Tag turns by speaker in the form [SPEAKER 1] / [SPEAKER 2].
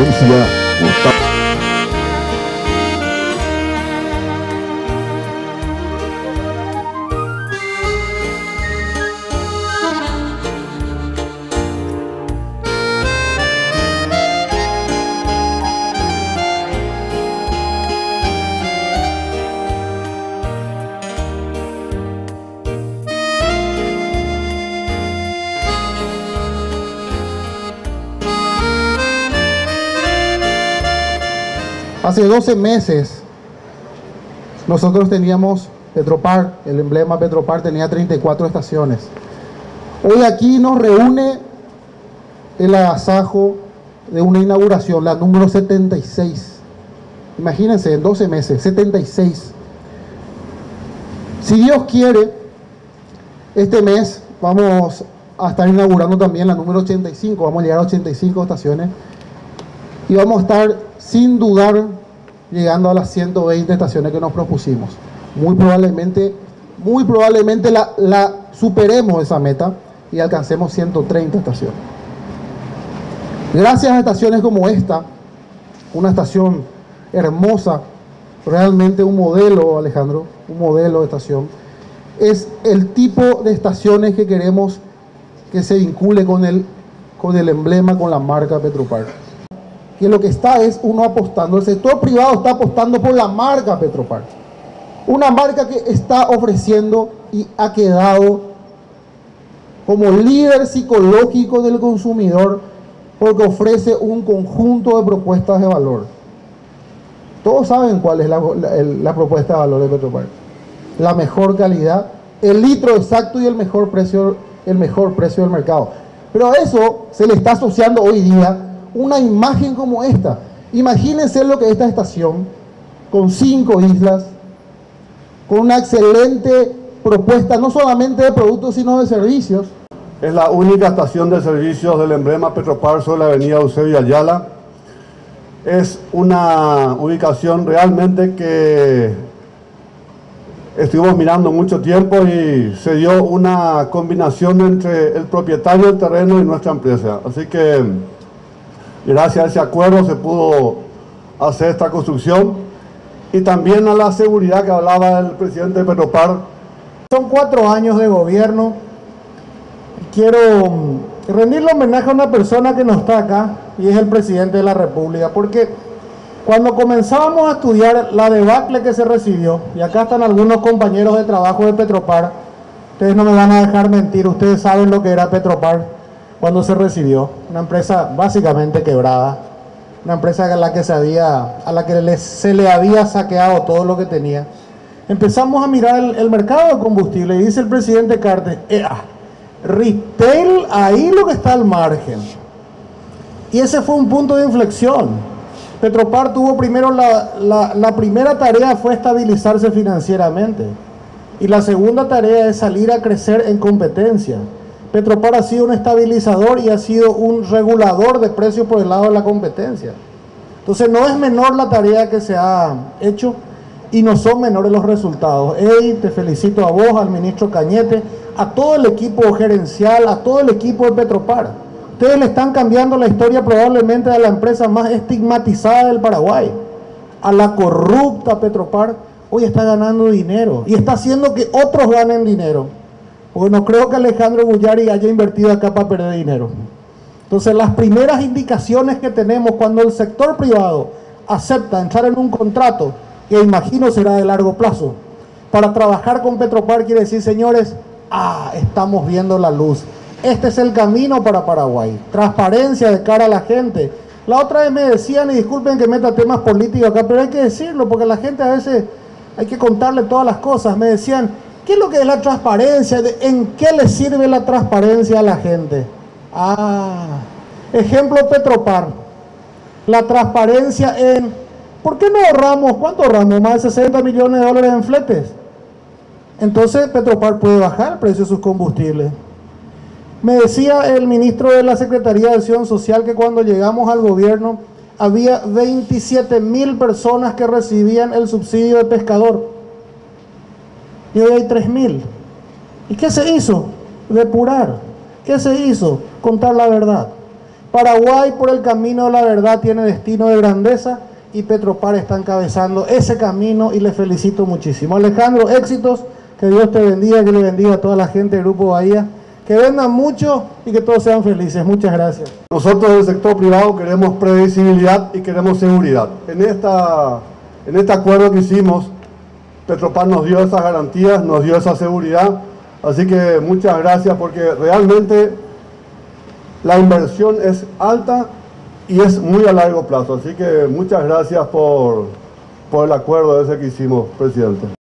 [SPEAKER 1] excelencia,
[SPEAKER 2] Hace 12 meses nosotros teníamos Petropar, el emblema Petropar tenía 34 estaciones. Hoy aquí nos reúne el agasajo de una inauguración, la número 76. Imagínense, en 12 meses, 76. Si Dios quiere, este mes vamos a estar inaugurando también la número 85, vamos a llegar a 85 estaciones y vamos a estar sin dudar llegando a las 120 estaciones que nos propusimos. Muy probablemente, muy probablemente la, superemos esa meta y alcancemos 130 estaciones. Gracias a estaciones como esta, una estación hermosa, realmente un modelo, Alejandro, un modelo de estación, es el tipo de estaciones que queremos que se vincule con el, con el emblema, con la marca Petropar que lo que está es uno apostando, el sector privado está apostando por la marca Petropar. Una marca que está ofreciendo y ha quedado como líder psicológico del consumidor porque ofrece un conjunto de propuestas de valor. Todos saben cuál es la, propuesta de valor de Petropar. La mejor calidad, el litro exacto y el mejor precio, el mejor precio del mercado. Pero a eso se le está asociando hoy día una imagen como esta. Imagínense lo que esta estación, con cinco islas, con una excelente propuesta, no solamente de productos, sino de servicios.
[SPEAKER 3] Es la única estación de servicios del emblema Petropar sobre la avenida Eusebio Ayala. Es una ubicación realmente que estuvimos mirando mucho tiempo y se dio una combinación entre el propietario del terreno y nuestra empresa. Así que Gracias a ese acuerdo se pudo hacer esta construcción y también a la seguridad que hablaba el presidente Petropar.
[SPEAKER 4] Son cuatro años de gobierno. Quiero mm, rendirle homenaje a una persona que no está acá y es el presidente de la República, porque cuando comenzábamos a estudiar la debacle que se recibió, y acá están algunos compañeros de trabajo de Petropar, ustedes no me van a dejar mentir, ustedes saben lo que era Petropar cuando se recibió, una empresa básicamente quebrada, una empresa a la que se, había, a la que se le había saqueado todo lo que tenía. Empezamos a mirar el, mercado de combustible y dice el presidente Cartes, retail ahí lo que está al margen. Y ese fue un punto de inflexión. Petropar tuvo primero la, la, la primera tarea fue estabilizarse financieramente y la segunda tarea es salir a crecer en competencia. Petropar ha sido un estabilizador y ha sido un regulador de precios por el lado de la competencia. Entonces no es menor la tarea que se ha hecho y no son menores los resultados. Hey, te felicito a vos, al ministro Cañete, a todo el equipo gerencial, a todo el equipo de Petropar. Ustedes le están cambiando la historia probablemente a la empresa más estigmatizada del Paraguay, a la corrupta Petropar. Hoy está ganando dinero y está haciendo que otros ganen dinero. Porque no creo que Alejandro Bullari haya invertido acá para perder dinero. Entonces, las primeras indicaciones que tenemos cuando el sector privado acepta entrar en un contrato, que imagino será de largo plazo, para trabajar con Petropar, quiere decir, señores, ah, estamos viendo la luz. Este es el camino para Paraguay. Transparencia de cara a la gente. La otra vez me decían, y disculpen que meta temas políticos acá, pero hay que decirlo, porque la gente a veces hay que contarle todas las cosas. Me decían, ¿Qué es lo que es la transparencia? ¿En qué le sirve la transparencia a la gente? Ah, ejemplo Petropar. La transparencia en... ¿Por qué no ahorramos? ¿Cuánto ahorramos? Más de 60 millones de dólares en fletes. Entonces Petropar puede bajar el precio de sus combustibles. Me decía el ministro de la Secretaría de Acción Social que cuando llegamos al gobierno había 27 mil personas que recibían el subsidio de pescador y hoy hay 3.000. ¿Y qué se hizo? Depurar. ¿Qué se hizo? Contar la verdad. Paraguay por el camino de la verdad tiene destino de grandeza y Petropar está encabezando ese camino y le felicito muchísimo. Alejandro, éxitos, que Dios te bendiga, que le bendiga a toda la gente del Grupo Bahía, que vendan mucho y que todos sean felices. Muchas gracias.
[SPEAKER 3] Nosotros del sector privado queremos previsibilidad y queremos seguridad. En, esta, en este acuerdo que hicimos, Petropar nos dio esas garantías, nos dio esa seguridad, así que muchas gracias porque realmente la inversión es alta y es muy a largo plazo. Así que muchas gracias por, por el acuerdo ese que hicimos, presidente.